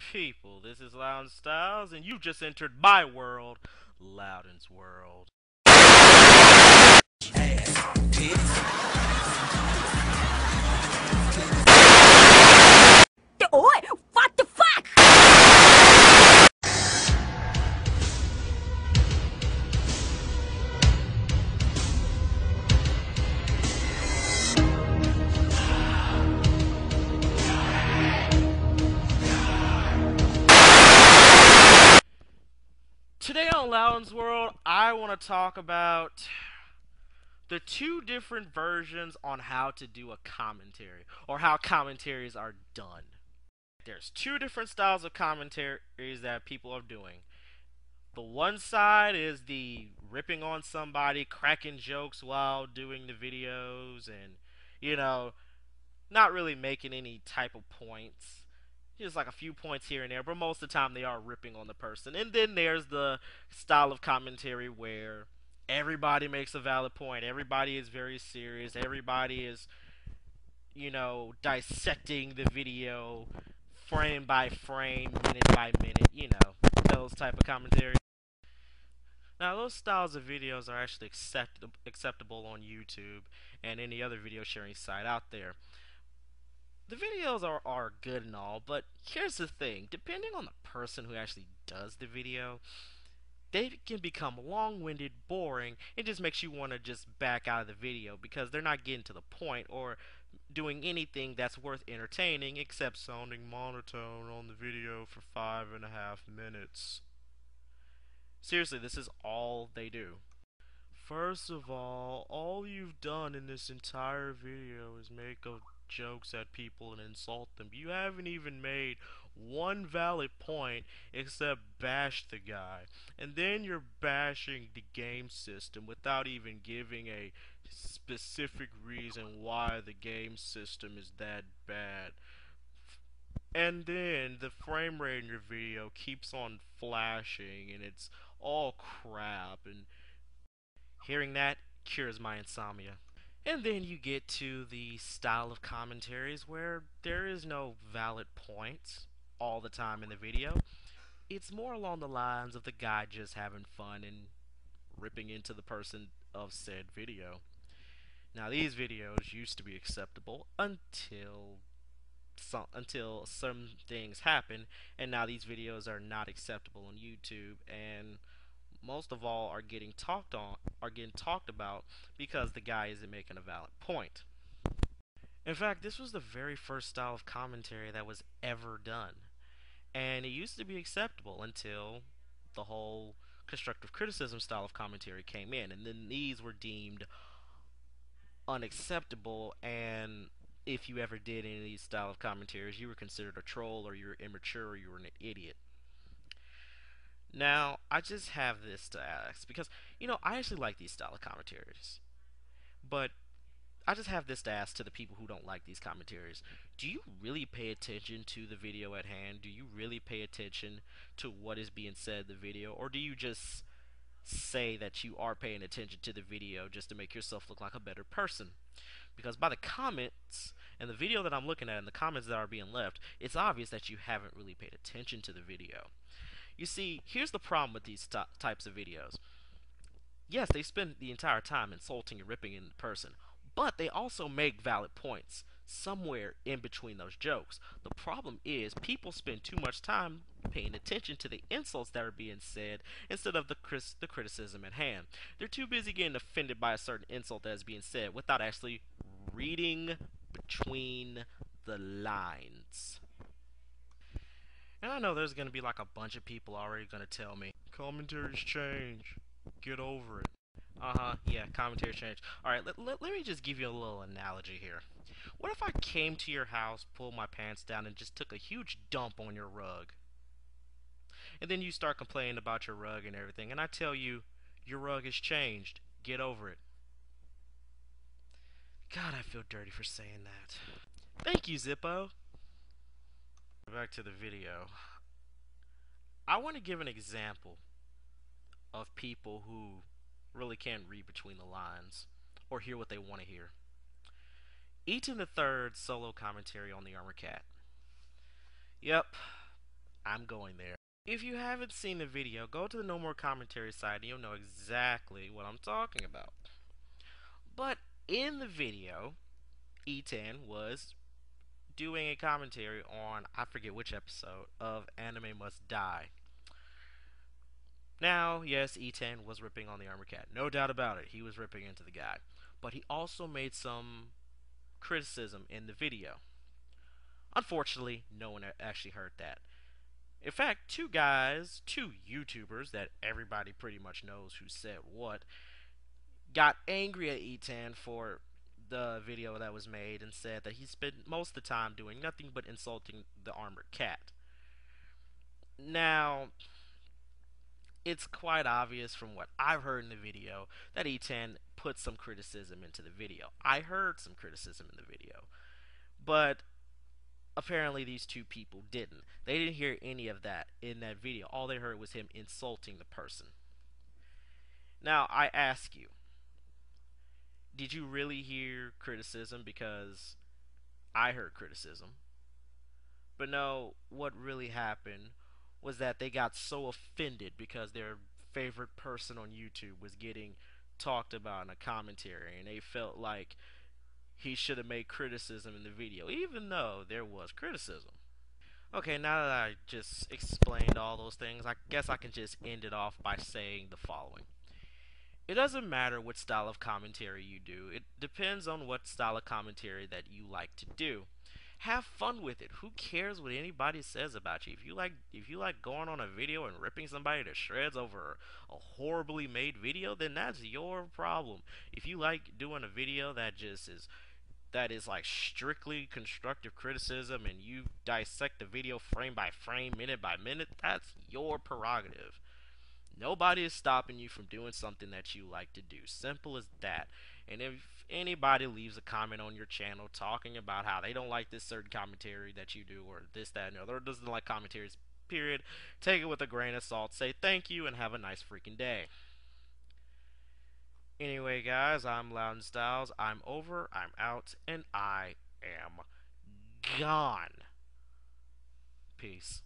people, this is Louden Styles, and you've just entered my world, Louden's World. Oi, Today on Louden's World, I want to talk about the two different versions on how to do a commentary, or how commentaries are done. There's two different styles of commentaries that people are doing. The one side is the ripping on somebody, cracking jokes while doing the videos, and, you know, not really making any type of points just like a few points here and there, but most of the time they are ripping on the person. And then there's the style of commentary where everybody makes a valid point, everybody is very serious, everybody is, you know, dissecting the video frame by frame, minute by minute, you know, those type of commentary. Now, those styles of videos are actually accept acceptable on YouTube and any other video sharing site out there the videos are, are good and all, but here's the thing. Depending on the person who actually does the video, they can become long-winded, boring, it just makes you want to just back out of the video because they're not getting to the point or doing anything that's worth entertaining except sounding monotone on the video for five and a half minutes. Seriously, this is all they do. First of all, all you've done in this entire video is make a jokes at people and insult them. You haven't even made one valid point except bash the guy. And then you're bashing the game system without even giving a specific reason why the game system is that bad. And then the frame rate in your video keeps on flashing and it's all crap and hearing that cures my insomnia. And then you get to the style of commentaries where there is no valid points all the time in the video. It's more along the lines of the guy just having fun and ripping into the person of said video. Now these videos used to be acceptable until some, until some things happen and now these videos are not acceptable on YouTube and most of all are getting talked on are getting talked about because the guy isn't making a valid point. In fact, this was the very first style of commentary that was ever done. And it used to be acceptable until the whole constructive criticism style of commentary came in. And then these were deemed unacceptable and if you ever did any of these style of commentaries, you were considered a troll or you were immature or you were an idiot. Now, I just have this to ask because, you know, I actually like these style of commentaries. But I just have this to ask to the people who don't like these commentaries. Do you really pay attention to the video at hand? Do you really pay attention to what is being said in the video? Or do you just say that you are paying attention to the video just to make yourself look like a better person? Because by the comments and the video that I'm looking at and the comments that are being left, it's obvious that you haven't really paid attention to the video. You see, here's the problem with these types of videos. Yes, they spend the entire time insulting and ripping in the person, but they also make valid points somewhere in between those jokes. The problem is people spend too much time paying attention to the insults that are being said instead of the, the criticism at hand. They're too busy getting offended by a certain insult that is being said without actually reading between the lines. And I know there's going to be like a bunch of people already going to tell me, commentaries change. Get over it. Uh-huh, yeah, commentary change. Alright, let, let, let me just give you a little analogy here. What if I came to your house, pulled my pants down, and just took a huge dump on your rug? And then you start complaining about your rug and everything, and I tell you, your rug has changed. Get over it. God, I feel dirty for saying that. Thank you, Zippo back to the video. I want to give an example of people who really can't read between the lines or hear what they want to hear. Eaton the Third solo commentary on the Armor Cat. Yep, I'm going there. If you haven't seen the video, go to the No More Commentary site and you'll know exactly what I'm talking about. But in the video, Etan was doing a commentary on, I forget which episode, of Anime Must Die. Now, yes, E10 was ripping on the Armor Cat. No doubt about it. He was ripping into the guy. But he also made some criticism in the video. Unfortunately, no one actually heard that. In fact, two guys, two YouTubers that everybody pretty much knows who said what, got angry at E10 for the video that was made and said that he spent most of the time doing nothing but insulting the armored cat. Now, it's quite obvious from what I've heard in the video that Etan put some criticism into the video. I heard some criticism in the video. But apparently these two people didn't. They didn't hear any of that in that video. All they heard was him insulting the person. Now, I ask you, did you really hear criticism? Because I heard criticism. But no, what really happened was that they got so offended because their favorite person on YouTube was getting talked about in a commentary, and they felt like he should have made criticism in the video, even though there was criticism. Okay, now that I just explained all those things, I guess I can just end it off by saying the following. It doesn't matter what style of commentary you do, it depends on what style of commentary that you like to do have fun with it. Who cares what anybody says about you? If you like if you like going on a video and ripping somebody to shreds over a horribly made video, then that's your problem. If you like doing a video that just is that is like strictly constructive criticism and you dissect the video frame by frame, minute by minute, that's your prerogative. Nobody is stopping you from doing something that you like to do. Simple as that. And if anybody leaves a comment on your channel talking about how they don't like this certain commentary that you do, or this, that, and the other, doesn't like commentaries, period, take it with a grain of salt. Say thank you and have a nice freaking day. Anyway, guys, I'm Louden Styles. I'm over, I'm out, and I am gone. Peace.